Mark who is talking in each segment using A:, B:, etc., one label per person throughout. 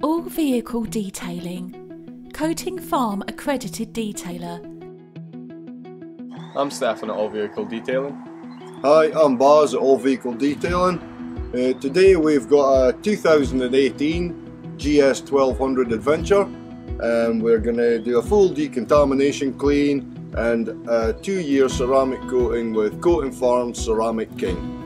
A: All Vehicle Detailing, Coating Farm accredited detailer.
B: I'm Stefan at All Vehicle Detailing.
C: Hi, I'm Baz at All Vehicle Detailing. Uh, today we've got a 2018 GS 1200 Adventure and we're going to do a full decontamination clean and a two year ceramic coating with Coating Farm Ceramic King.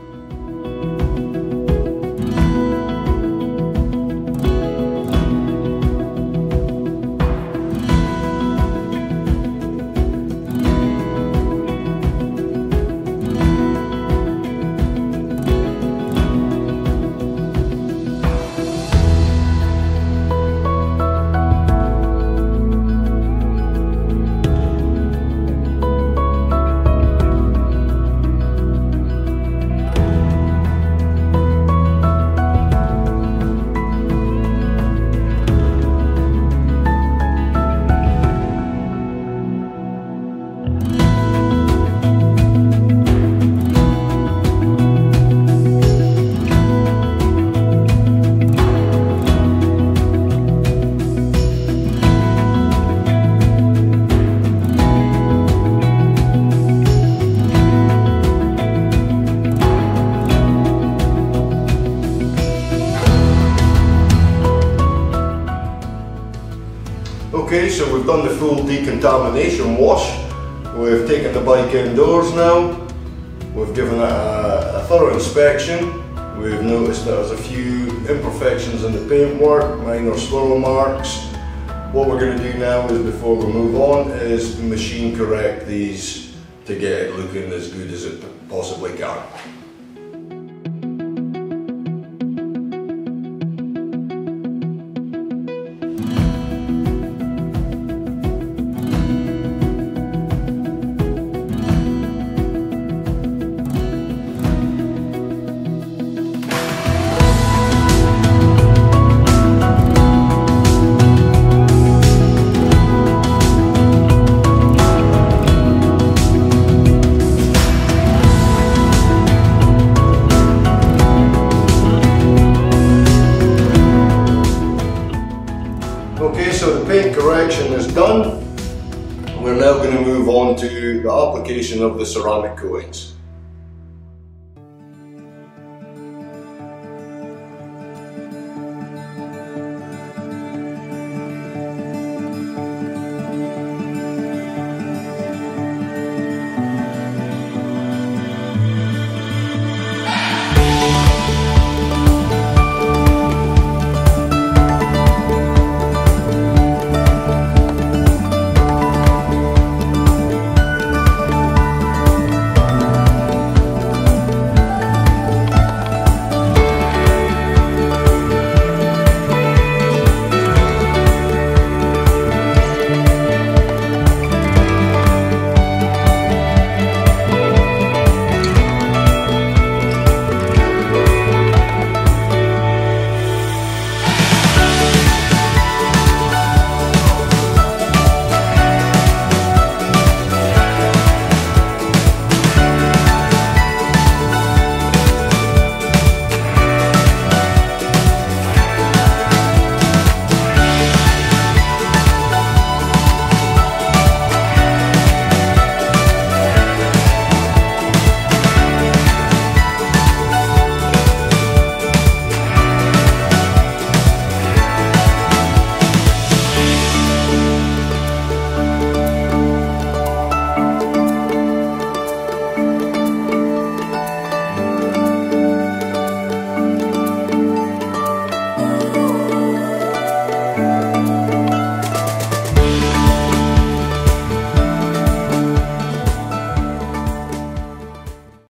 C: Okay, so we've done the full decontamination wash. We've taken the bike indoors now. We've given it a, a thorough inspection. We've noticed there's a few imperfections in the paintwork, minor swirl marks. What we're going to do now is, before we move on, is machine correct these to get it looking as good as it possibly can. Paint correction is done. We're now going to move on to the application of the ceramic coatings.